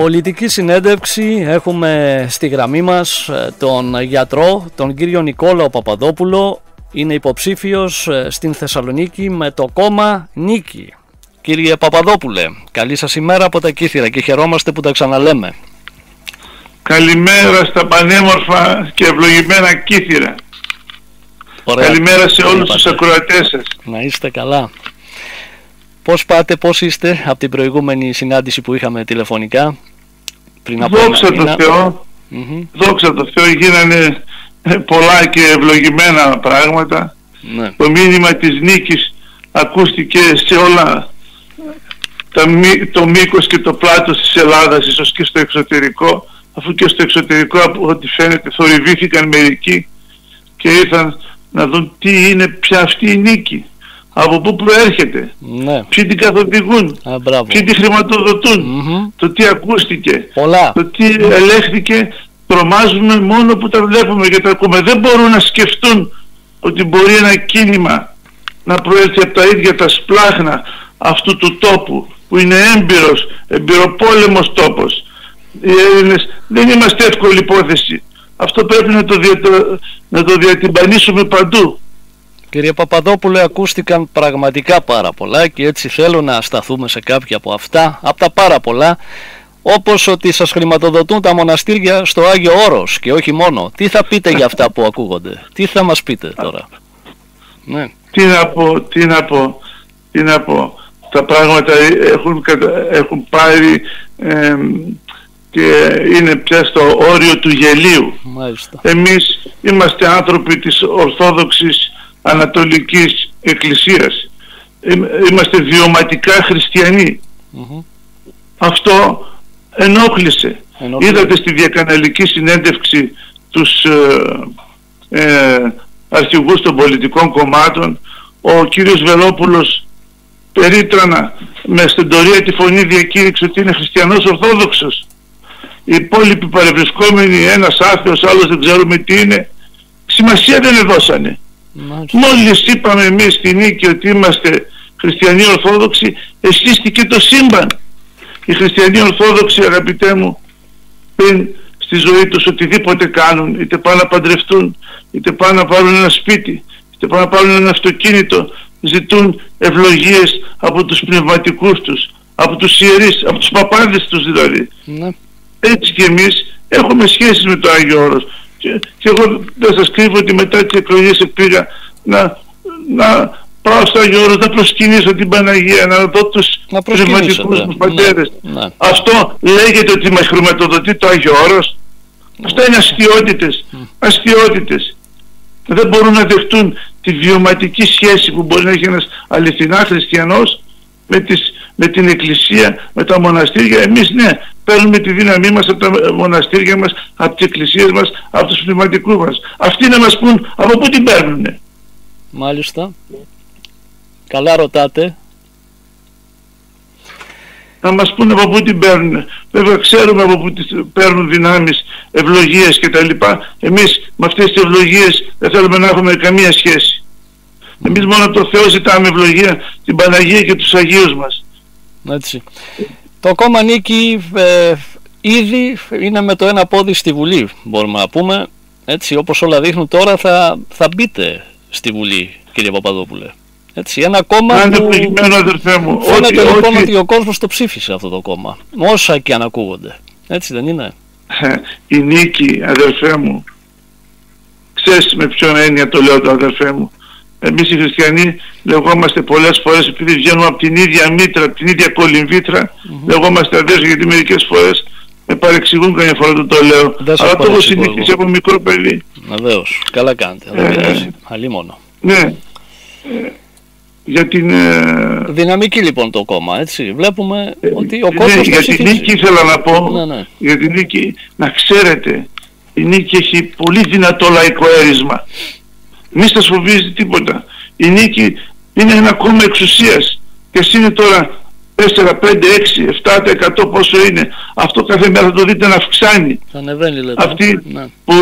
Πολιτική συνέντευξη έχουμε στη γραμμή μας ε, τον γιατρό, τον κύριο Νικόλαο Παπαδόπουλο. Είναι υποψήφιος ε, στην Θεσσαλονίκη με το κόμμα Νίκη. Κύριε Παπαδόπουλε, καλή σας ημέρα από τα Κύθυρα και χαιρόμαστε που τα ξαναλέμε. Καλημέρα στα πανέμορφα και ευλογημένα Κύθυρα. Ωραία. Καλημέρα σε όλους Είπατε. τους ακροατές σας. Να είστε καλά. Πώς πάτε, πώς είστε από την προηγούμενη συνάντηση που είχαμε τηλεφωνικά; Πριν από Δόξα ένα τω μήνα. Θεώ, Μμμ. δόξα τω Θεώ γίνανε ε, πολλά και ευλογημένα πράγματα. Ναι. Το μήνυμα της νίκης ακούστηκε σε όλα τα, μη- το μήκος και το πλάτος της Ελλάδας, ίσως και στο εξωτερικό, αφού και στο εξωτερικό από ό,τι φαίνεται θορυβήθηκαν μερικοί και ήρθαν να δουν τι είναι πια αυτή η νίκη, από πού προέρχεται, Ναι. ποιοι την καθοδηγούν, Α, μπράβο. ποιοι την χρηματοδοτούν, Μμμ. το τι ακούστηκε, Πολλά. το τι ελέγχθηκε, τρομάζουμε μόνο που τα βλέπουμε και τα ακούμε. Δεν μπορούν να σκεφτούν ότι μπορεί ένα κίνημα να προέλθει από τα ίδια τα σπλάχνα αυτού του τόπου που είναι έμπειρος, εμπειροπόλεμος τόπος. Οι Έλληνες δεν είμαστε εύκολη υπόθεση. Αυτό πρέπει να το, δια, το- να το διατυμπανίσουμε παντού. Κύριε Παπαδόπουλε, ακούστηκαν πραγματικά πάρα πολλά και έτσι θέλω να σταθούμε σε κάποια από αυτά, από τα πάρα πολλά, όπως ότι σας χρηματοδοτούν τα μοναστήρια στο Άγιο Όρος και όχι μόνο. Τι θα πείτε για αυτά που ακούγονται, τι θα μας πείτε τώρα; Ναι, Τι να πω, τι να πω, τι να πω. Τα πράγματα έχουν, κατα- έχουν πάρει εμ, και είναι πια στο όριο του γελίου. μάλιστα. Εμείς είμαστε άνθρωποι της Ορθόδοξης Ανατολικής Εκκλησίας. Είμαι- Είμαστε βιωματικά χριστιανοί. Μμμ. Αυτό ενόχλησε. Ενόχλησε. Είδατε στη διακαναλική συνέντευξη τους ε, ε, αρχηγούς των πολιτικών κομμάτων ο κύριος Βελόπουλος περίτρανα με στεντορία τη φωνή διακήρυξε ότι είναι χριστιανός ορθόδοξος. Οι υπόλοιποι παρευρισκόμενοι, ένας άθεος, άλλος δεν ξέρουμε τι είναι, σημασία δεν δώσανε. Μάλιστα. Μόλις είπαμε εμείς στη νίκη ότι είμαστε χριστιανοί ορθόδοξοι, εσύστηκε το σύμπαν. Οι χριστιανοί ορθόδοξοι αγαπητέ μου πριν στη ζωή τους οτιδήποτε κάνουν, είτε πάνε να παντρευτούν, είτε πάνε να πάρουν ένα σπίτι, είτε πάνε να πάρουν ένα αυτοκίνητο, ζητούν ευλογίες από τους πνευματικούς τους, από τους ιερείς, από τους παπάδες τους δηλαδή. Ναι. Έτσι και εμείς έχουμε σχέσεις με το Άγιο Όρος. Και, και εγώ δεν σας κρύβω ότι μετά τις εκλογές πήγα να, να πάω στο Άγιο Όρος να προσκυνήσω την Παναγία, να δω τους Να προσκυνήσετε. πνευματικούς μου πατέρες. Ναι, ναι. Αυτό λέγεται ότι μας χρηματοδοτεί το Άγιο Όρος. Αυτά είναι αστιότητες. Αστιότητες. Δεν μπορούν να δεχτούν τη βιωματική σχέση που μπορεί να έχει ένας αληθινά χριστιανός με, τις, με την εκκλησία, με τα μοναστήρια. Εμείς ναι, παίρνουμε τη δύναμή μας από τα μοναστήρια μας, από τις εκκλησίες μας, από τους πνευματικούς μας. Αυτοί να μας πούν από πού την παίρνουνε; Μάλιστα. Καλά ρωτάτε. να μας πούνε από πού την παίρνουν. Βέβαια ξέρουμε από πού τις παίρνουν δυνάμεις, ευλογίες κτλ. Εμείς με αυτές τις ευλογίες δεν θέλουμε να έχουμε καμία σχέση. Εμείς μόνο από το Θεό ζητάμε ευλογία, την Παναγία και τους Αγίους μας. Έτσι. Το κόμμα Νίκη ε, ήδη είναι με το ένα πόδι στη Βουλή, μπορούμε να πούμε. Έτσι, όπως όλα δείχνουν τώρα θα, θα μπείτε στη Βουλή, κύριε Παπαδόπουλε. Έτσι, ένα κόμμα Να είναι που ευλογημένο αδερφέ μου. φαίνεται Ότι, λοιπόν ότι, ότι ο κόσμος το ψήφισε αυτό το κόμμα. Όσα και αν ακούγονται. Έτσι δεν είναι; η νίκη αδερφέ μου, ξέρεις με ποιον έννοια το λέω το αδερφέ μου; Εμείς οι χριστιανοί λεγόμαστε πολλές φορές επειδή βγαίνουμε από την ίδια μήτρα, από την ίδια κολυμβήτρα, λεγόμαστε αδέρφια γιατί μερικές φορές με παρεξηγούν καμιά φορά το το λέω. Δεν σας Αλλά το έχω παρεξηγώ συνηθίσει εγώ. από μικρό παιδί. Βεβαίως. Καλά κάνετε. Δεν Ε, πειράζει. Αλλή μόνο. Ναι. Ε, για την... ε, Δυναμική λοιπόν το κόμμα, έτσι. Βλέπουμε ότι ο ναι, κόσμος το για την ψηφίζει. νίκη ήθελα να πω, Ναι, ναι. για την νίκη, να ξέρετε, η νίκη έχει πολύ δυνατό λαϊκό έρισμα. Μη σας φοβίζει τίποτα. Η νίκη είναι ένα κόμμα εξουσίας και εσύ είναι τώρα 4, 5, 6, 7% πόσο είναι. Αυτό κάθε μέρα θα το δείτε να αυξάνει. Θα ανεβαίνει λέτε. Αυτοί Ναι. που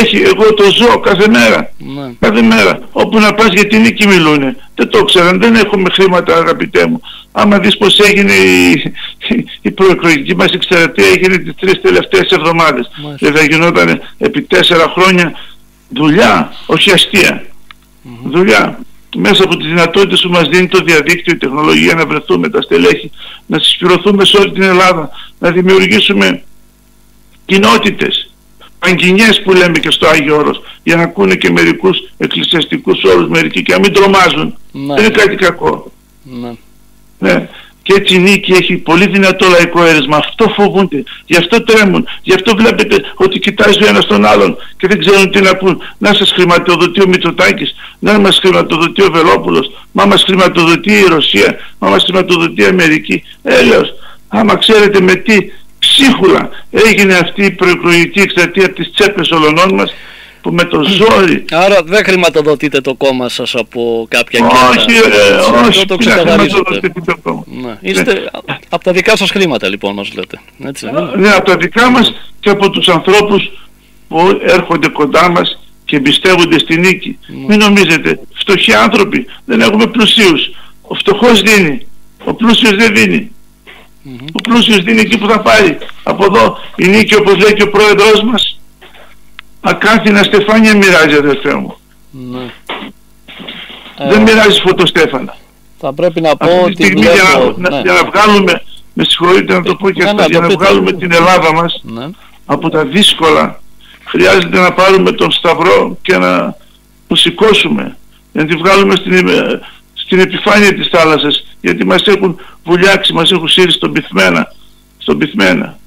έχει, εγώ το ζω κάθε μέρα. Ναι. Κάθε μέρα. Όπου να πας για την νίκη μιλούνε. Δεν το ξέραν, δεν έχουμε χρήματα αγαπητέ μου. Άμα δεις πως έγινε η, η προεκλογική μας εκστρατεία έγινε τις τρεις τελευταίες εβδομάδες. Δηλαδή γινόταν επί τέσσερα χρόνια δουλειά, όχι αστεία. Δουλειά. Μέσα από τις δυνατότητες που μας δίνει το διαδίκτυο, η τεχνολογία να βρεθούμε τα στελέχη, να συσπηρωθούμε σε όλη την Ελλάδα, να δημιουργήσουμε κοινότητες αγκινιές που λέμε και στο Άγιο Όρος για να ακούνε και μερικούς εκκλησιαστικούς όρους μερικοί και να μην τρομάζουν. Ναι. Δεν είναι κάτι κακό. Ναι. ναι. Και έτσι η νίκη έχει πολύ δυνατό λαϊκό αίρεσμα. Αυτό φοβούνται. Γι' αυτό τρέμουν. Γι' αυτό βλέπετε ότι κοιτάζει ο ένας τον άλλον και δεν ξέρουν τι να πούν. Να σας χρηματοδοτεί ο Μητσοτάκης, να μας χρηματοδοτεί ο Βελόπουλος, μα μας χρηματοδοτεί η Ρωσία, μα μας χρηματοδοτεί η Αμερική. Έλεος, άμα ξέρετε με τι ψίχουλα έγινε αυτή η προεκλογική εκστρατεία της τσέπες όλων μας που με το ζόρι... Άρα δεν χρηματοδοτείτε το κόμμα σας από κάποια κέντρα. Όχι, ε, όχι, το ξεκαθαρίζετε. Ναι. Είστε ναι. από τα δικά σας χρήματα λοιπόν μας λέτε. Έτσι, ναι. ναι, από τα δικά μας και από τους ανθρώπους που έρχονται κοντά μας και εμπιστεύονται στη νίκη. Ναι. Μην νομίζετε, φτωχοί άνθρωποι, δεν έχουμε πλουσίους. Ο φτωχός δίνει, ο πλούσιος δεν δίνει. Mm-hmm. Ο πλούσιος δίνει εκεί που θα πάρει. Από εδώ η νίκη όπως λέει και ο πρόεδρος μας ακάθινα στεφάνια μοιράζει αδερφέ μου. Mm-hmm. Δεν ε, μοιράζεις φωτοστέφανα. Θα πρέπει να πω Αυτή ότι βλέπω... για, να, ναι. για να βγάλουμε, με συγχωρείτε να το πω και ναι, αυτό, ναι, για να βγάλουμε την Ελλάδα μας ναι. από τα δύσκολα χρειάζεται να πάρουμε τον Σταυρό και να το σηκώσουμε. Να τη βγάλουμε στην, στην επιφάνεια της θάλασσας γιατί μας έχουν βουλιάξει, μας έχουν σύρει στον πυθμένα. Στον πυθμένα.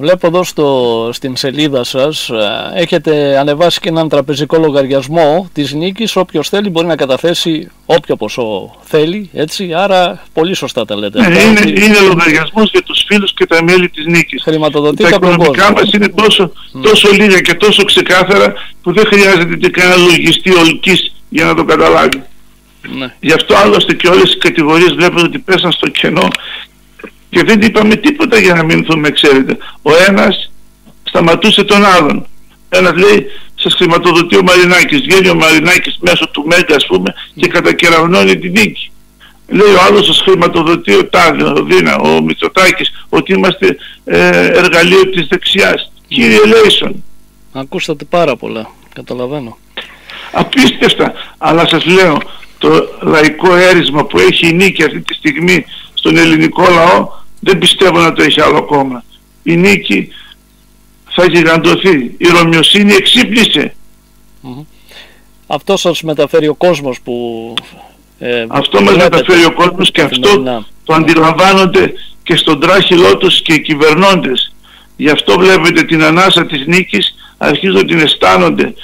Βλέπω εδώ στο, στην σελίδα σας ε, έχετε ανεβάσει και έναν τραπεζικό λογαριασμό της νίκης όποιος θέλει μπορεί να καταθέσει όποιο ποσό θέλει έτσι άρα πολύ σωστά τα λέτε. Ναι, είναι, είναι λογαριασμός για τους φίλους και τα μέλη της νίκης. Χρηματοδοτείται τα οικονομικά μας είναι τόσο, τόσο λίγα και τόσο ξεκάθαρα που δεν χρειάζεται και κανένα λογιστή ολικής για να το καταλάβει. Ναι. Γι' αυτό άλλωστε και όλες οι κατηγορίες βλέπετε ότι πέσαν στο κενό και δεν είπαμε τίποτα για να μείνουμε, ξέρετε. Ο ένας σταματούσε τον άλλον. Ένας λέει, σας χρηματοδοτεί ο Μαρινάκης. Βγαίνει ο Μαρινάκης μέσω του Μέγκα ας πούμε και κατακεραυνώνει την νίκη. Λέει ο άλλος σας χρηματοδοτεί ο Τάδε, ο Δίνα, ο Μητσοτάκης, ότι είμαστε ε, εργαλείο της δεξιάς. Κύριε Λέισον. Ακούσατε πάρα πολλά, καταλαβαίνω. Απίστευτα, αλλά σας λέω, το λαϊκό έρισμα που έχει η νίκη αυτή τη στιγμή στον ελληνικό λαό δεν πιστεύω να το έχει άλλο κόμμα. Η νίκη θα γιγαντωθεί. Η Ρωμιοσύνη εξύπνησε. Αυτό σας μεταφέρει ο κόσμος που... Ε, αυτό μας μεταφέρει ο κόσμος και αυτό το αντιλαμβάνονται και στον τράχυλό τους και οι κυβερνώντες. Γι' αυτό βλέπετε την ανάσα της νίκης αρχίζουν να την αισθάνονται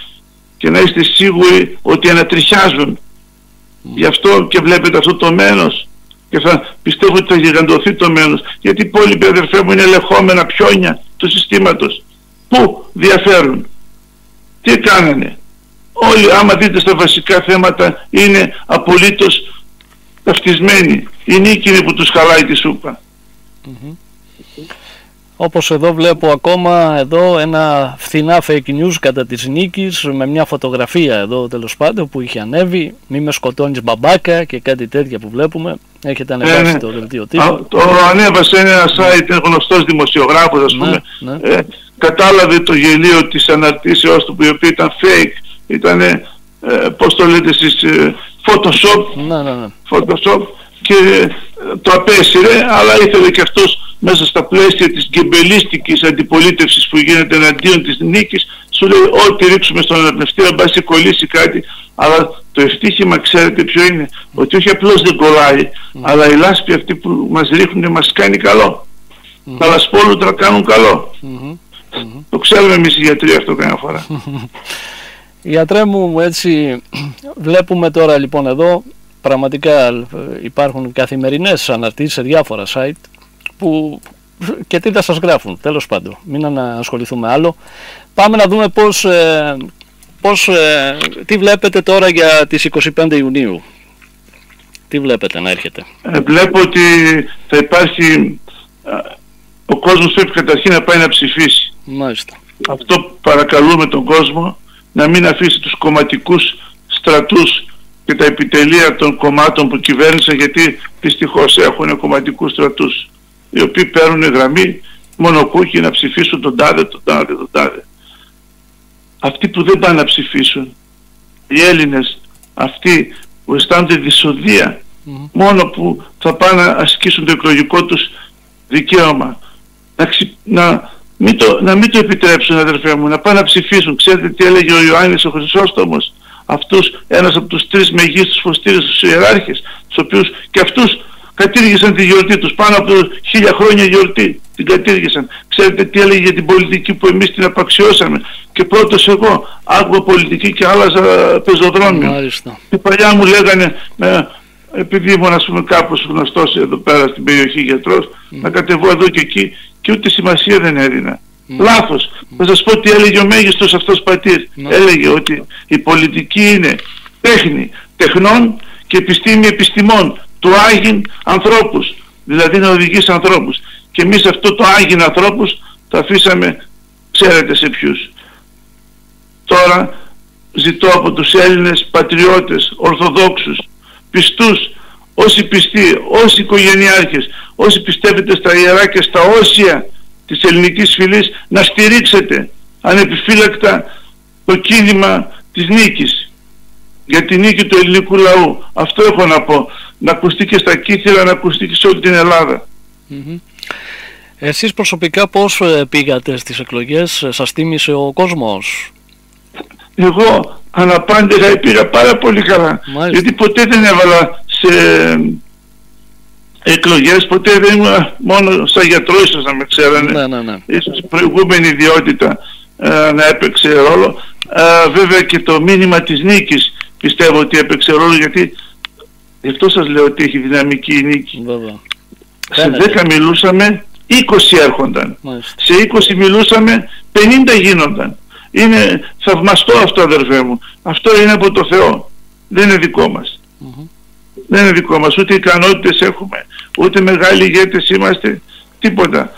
και να είστε σίγουροι ότι ανατριχιάζουν. Γι' αυτό και βλέπετε αυτό το μένος και θα πιστεύω ότι θα γιγαντωθεί το μένος γιατί οι υπόλοιποι αδερφέ μου είναι ελεγχόμενα πιόνια του συστήματος. Πού διαφέρουν; Τι κάνανε; Όλοι άμα δείτε στα βασικά θέματα είναι απολύτως ταυτισμένοι. Η νίκη είναι που τους χαλάει τη σούπα. Όπως εδώ βλέπω ακόμα εδώ ένα φθηνά fake news κατά της νίκης με μια φωτογραφία εδώ τέλος πάντων που είχε ανέβει. Μη με σκοτώνεις μπαμπάκα και κάτι τέτοια που βλέπουμε. Έχετε ανεβάσει ναι, ναι. το δελτίο τύπου. Το ανέβασε ένα site γνωστός δημοσιογράφος ας ναι, πούμε. ναι. Ε, κατάλαβε το γελίο της αναρτήσεώς του που η οποία ήταν fake. Ήταν ε, πως το λέτε εσείς ε, Photoshop, ναι, ναι, ναι. Photoshop. Και ε, το απέσυρε αλλά ήθελε και αυτός μέσα στα πλαίσια της γκεμπελίστικης αντιπολίτευσης που γίνεται εναντίον της νίκης σου λέει ό,τι ρίξουμε στον αναπνευστήρα μπας κολλήσει κάτι αλλά το ευτύχημα ξέρετε ποιο είναι ότι όχι απλώς δεν κολλάει αλλά η λάσπη αυτή που μας ρίχνουν μας κάνει καλό. Τα λασπόλουτρα κάνουν καλό. Το ξέρουμε εμείς οι γιατροί αυτό καμιά φορά. Γιατρέ μου έτσι βλέπουμε τώρα λοιπόν εδώ πραγματικά υπάρχουν καθημερινές αναρτήσεις σε διάφορα site που και τι θα σας γράφουν, τέλος πάντων. Μην ασχοληθούμε άλλο. Πάμε να δούμε πώς, ε, πώς, ε, τι βλέπετε τώρα για τις 25 Ιουνίου. Τι βλέπετε να έρχεται. Ε, βλέπω ότι θα υπάρχει, ο κόσμος πρέπει καταρχήν να πάει να ψηφίσει. Μάλιστα. Αυτό που παρακαλούμε τον κόσμο να μην αφήσει τους κομματικούς στρατούς και τα επιτελεία των κομμάτων που κυβέρνησαν γιατί δυστυχώς έχουν κομματικούς στρατούς οι οποίοι παίρνουν γραμμή μονοκούκι να ψηφίσουν τον τάδε, τον τάδε, τον τάδε. Αυτοί που δεν πάνε να ψηφίσουν, οι Έλληνες, αυτοί που αισθάνονται δυσοδεία, μόνο που θα πάνε να ασκήσουν το εκλογικό τους δικαίωμα, να, να, μην το, να μην το επιτρέψουν αδερφέ μου, να πάνε να ψηφίσουν. Ξέρετε τι έλεγε ο Ιωάννης ο Χρυσόστομος, αυτούς, ένας από τους τρεις μεγίστους φωστήρες τους ιεράρχες, τους οποίους και αυτούς κατήργησαν τη γιορτή τους, πάνω από χίλια χρόνια γιορτή την κατήργησαν. Ξέρετε τι έλεγε για την πολιτική που εμείς την απαξιώσαμε. Και πρώτος εγώ άκουγα πολιτική και άλλαζα πεζοδρόμιο. Μάλιστα. Και παλιά μου λέγανε, με, επειδή ήμουν ας πούμε κάπως γνωστός εδώ πέρα στην περιοχή γιατρός, να κατεβώ εδώ και εκεί και ούτε σημασία δεν έδινα. Mm. Λάθος. Θα σας πω τι έλεγε ο μέγιστος αυτός πατήρ. Έλεγε ότι η πολιτική είναι τέχνη τεχνών και επιστήμη επιστημών του Άγιν ανθρώπους. Δηλαδή να οδηγήσει ανθρώπους. Και εμείς αυτό το Άγιν ανθρώπους το αφήσαμε, ξέρετε σε ποιους. Τώρα ζητώ από τους Έλληνες πατριώτες, Ορθοδόξους, πιστούς, όσοι πιστοί, όσοι οικογενειάρχες, όσοι πιστεύετε στα ιερά και στα όσια της ελληνικής φυλής, να στηρίξετε ανεπιφύλακτα το κίνημα της νίκης για τη νίκη του ελληνικού λαού. Αυτό έχω να πω. Να ακουστεί και στα Κύθυρα, να ακουστεί και σε όλη την Ελλάδα. Εσείς προσωπικά πώς ε, πήγατε στις εκλογές, σας τίμησε ο κόσμος; Εγώ αναπάντησα πήγα πάρα πολύ καλά. Γιατί ποτέ δεν έβαλα σε εκλογές, ποτέ δεν ήμουν μόνο σαν γιατρός ίσως να με ξέρανε. Ναι, ναι, ναι. Ίσως η προηγούμενη ιδιότητα ε, να έπαιξε ρόλο. Ε, βέβαια και το μήνυμα της νίκης πιστεύω ότι έπαιξε ρόλο γιατί γι' αυτό σας λέω ότι έχει δυναμική η νίκη. Βέβαια. Σε 10 μιλούσαμε, 20 έρχονταν. Σε 20 μιλούσαμε, 50 γίνονταν. Είναι θαυμαστό αυτό αδερφέ μου. Αυτό είναι από το Θεό. Δεν είναι δικό μας. Δεν είναι δικό μας. Ούτε ικανότητες έχουμε, ούτε μεγάλοι ηγέτες είμαστε, τίποτα.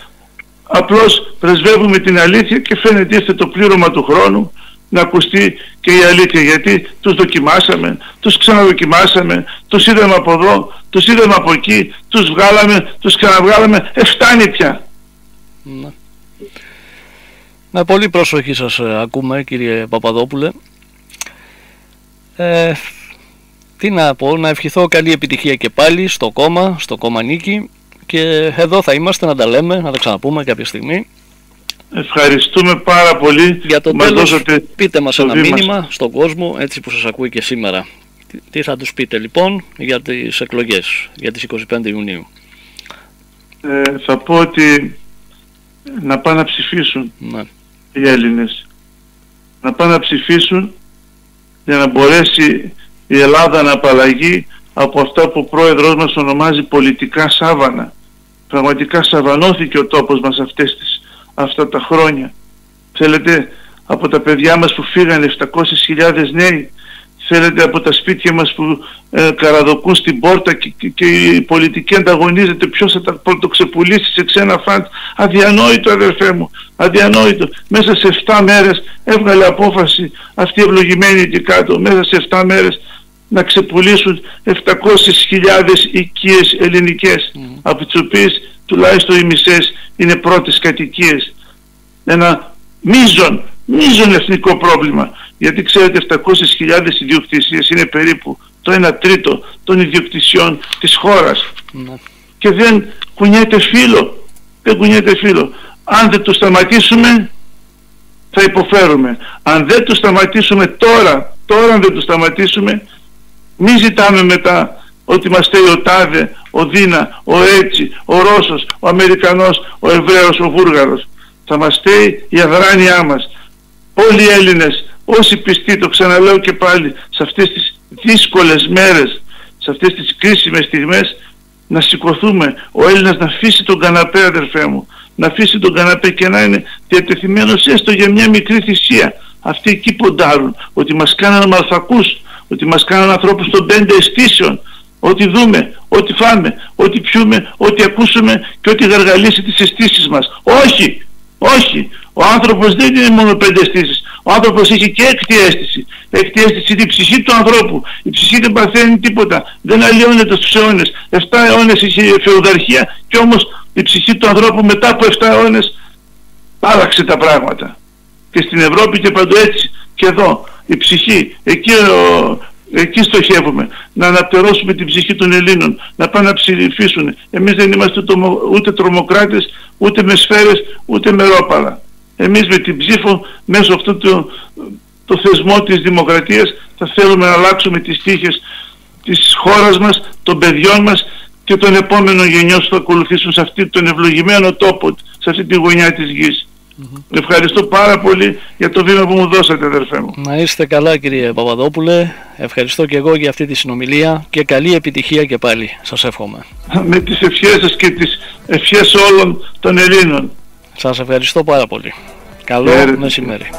Απλώς πρεσβεύουμε την αλήθεια και φαίνεται ήρθε το πλήρωμα του χρόνου να ακουστεί και η αλήθεια γιατί τους δοκιμάσαμε, τους ξαναδοκιμάσαμε, τους είδαμε από εδώ, τους είδαμε από εκεί, τους βγάλαμε, τους ξαναβγάλαμε, εφτάνει πια. Ναι. Με πολύ πρόσοχη σας ε, ακούμε κύριε Παπαδόπουλε. Ε, τι να πω, να ευχηθώ καλή επιτυχία και πάλι στο κόμμα, στο κόμμα Νίκη και εδώ θα είμαστε να τα λέμε, να τα ξαναπούμε κάποια στιγμή. Ευχαριστούμε πάρα πολύ. Για το τέλος, πείτε μας ένα μήνυμα στον κόσμο, έτσι που σας ακούει και σήμερα. Τι θα τους πείτε λοιπόν για τις εκλογές, για τις 25 Ιουνίου; Ε, θα πω ότι να πάνε να ψηφίσουν ναι. οι Έλληνες. Να πάνε να ψηφίσουν για να μπορέσει η Ελλάδα να απαλλαγεί από αυτά που ο πρόεδρος μας ονομάζει πολιτικά σάβανα. Πραγματικά σαβανώθηκε ο τόπος μας αυτές τις αυτά τα χρόνια. Θέλετε από τα παιδιά μας που φύγανε 700.000 νέοι, θέλετε από τα σπίτια μας που ε, καραδοκούν στην πόρτα και, και, η πολιτική ανταγωνίζεται ποιος θα τα πρωτοξεπουλήσει σε ξένα φαντ. Αδιανόητο αδερφέ μου, αδιανόητο. Μέσα σε 7 μέρες έβγαλε απόφαση αυτή η ευλογημένη εκεί κάτω, μέσα σε 7 μέρες να ξεπουλήσουν 700.000 οικίες ελληνικές, mm. από τις οποίες τουλάχιστον οι μισές είναι πρώτες κατοικίες. Ένα μίζον, μίζον εθνικό πρόβλημα. Γιατί ξέρετε 700.000 ιδιοκτησίες είναι περίπου το 1 τρίτο των ιδιοκτησιών της χώρας. Ναι. Και δεν κουνιέται φίλο. Δεν κουνιέται φίλο. Αν δεν το σταματήσουμε θα υποφέρουμε. Αν δεν το σταματήσουμε τώρα, τώρα αν δεν το σταματήσουμε, μη ζητάμε μετά ότι μας θέλει ο Τάδε, ο Δίνα, ο Έτσι, ο Ρώσος, ο Αμερικανός, ο Εβραίος, ο Βούργαρος. Θα μας θέλει η αδράνειά μας. Όλοι οι Έλληνες, όσοι πιστοί, το ξαναλέω και πάλι, σε αυτές τις δύσκολες μέρες, σε αυτές τις κρίσιμες στιγμές, να σηκωθούμε, ο Έλληνας να αφήσει τον καναπέ αδερφέ μου, να αφήσει τον καναπέ και να είναι διατεθειμένος έστω για μια μικρή θυσία. Αυτοί εκεί ποντάρουν, ότι μας κάνανε μαλθακούς, ότι μας κάνανε ανθρώπους των πέντε αισθήσεων, ό,τι δούμε, ό,τι φάμε, ό,τι πιούμε, ό,τι ακούσουμε και ό,τι γαργαλίσει τις αισθήσεις μας. Όχι, όχι, Ο άνθρωπος δεν είναι μόνο πέντε αισθήσεις. Ο άνθρωπος έχει και έκτη αίσθηση. Έκτη αίσθηση είναι η ψυχή του ανθρώπου. Η ψυχή δεν παθαίνει τίποτα. Δεν αλλοιώνεται στους αιώνες. Εφτά αιώνες είχε η φεουδαρχία και όμως η ψυχή του ανθρώπου μετά από 7 αιώνες άλλαξε τα πράγματα. Και στην Ευρώπη και παντού έτσι. Και εδώ η ψυχή, εκεί, ο, εκεί στοχεύουμε. Να αναπτερώσουμε την ψυχή των Ελλήνων, να πάνε να ψηφίσουν. Εμείς δεν είμαστε ούτε τρομοκράτες, ούτε με σφαίρες, ούτε με ρόπαλα. Εμείς με την ψήφο μέσω αυτού του το θεσμό της δημοκρατίας θα θέλουμε να αλλάξουμε τις τύχες της χώρας μας, των παιδιών μας και των επόμενων γενιών που θα ακολουθήσουν σε αυτή τον ευλογημένο τόπο, σε αυτή τη γωνιά της γης. Ευχαριστώ πάρα πολύ για το βήμα που μου δώσατε αδερφέ μου. Να είστε καλά κύριε Παπαδόπουλε. Ευχαριστώ και εγώ για αυτή τη συνομιλία και καλή επιτυχία και πάλι. Σας εύχομαι. Με τις ευχές σας και τις ευχές όλων των Ελλήνων. Σας ευχαριστώ πάρα πολύ. Καλό μεσημέρι.